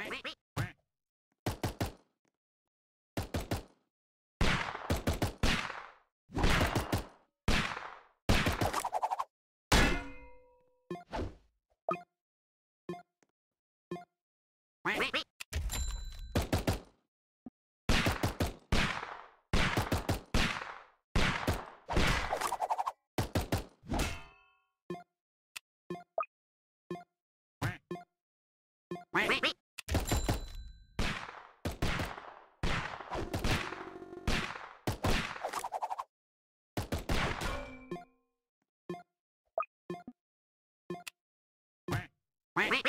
Wait, wait, wait. Wait,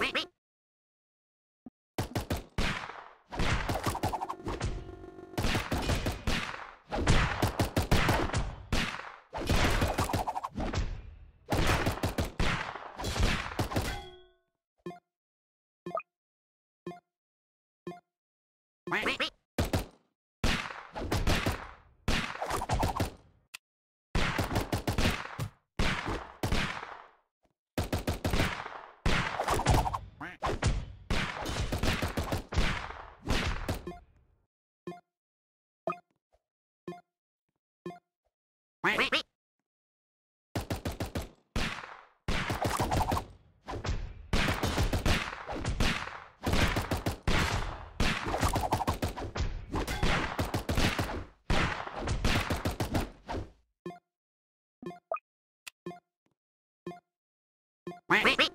wait. Captain 24, Roger. Center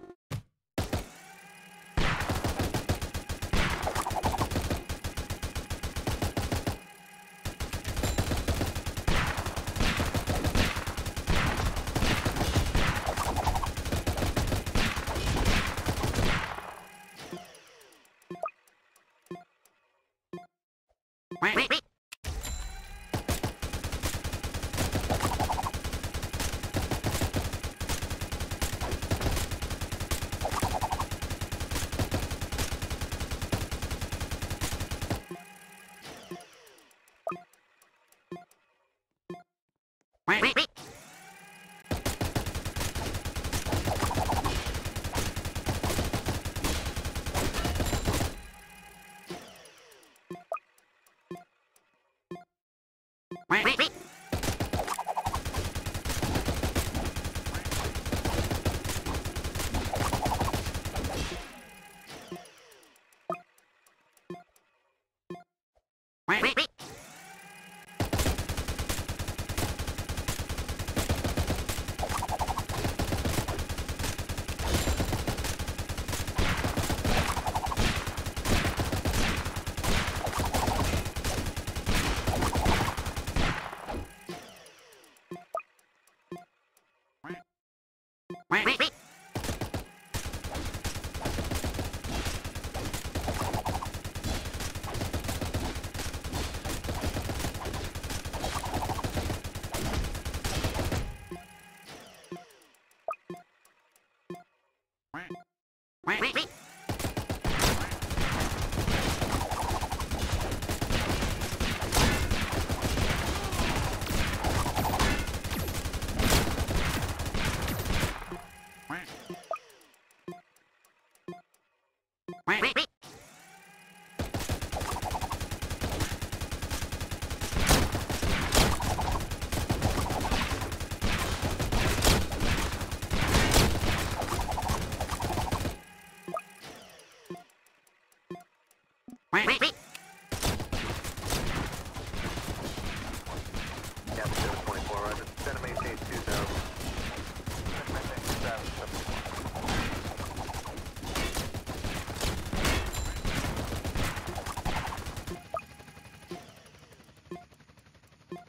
maintain 2000.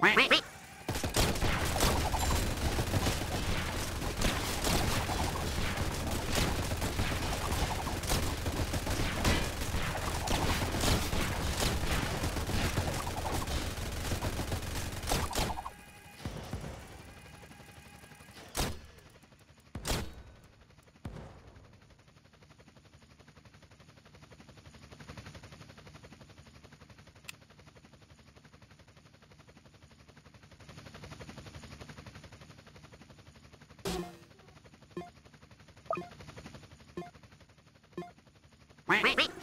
Quack, quack. Wait, wait, wait.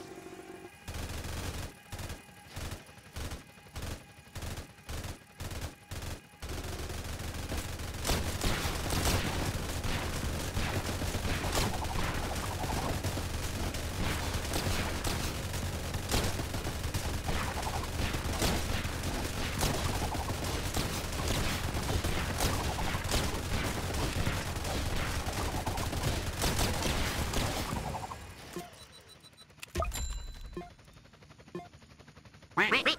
Quack.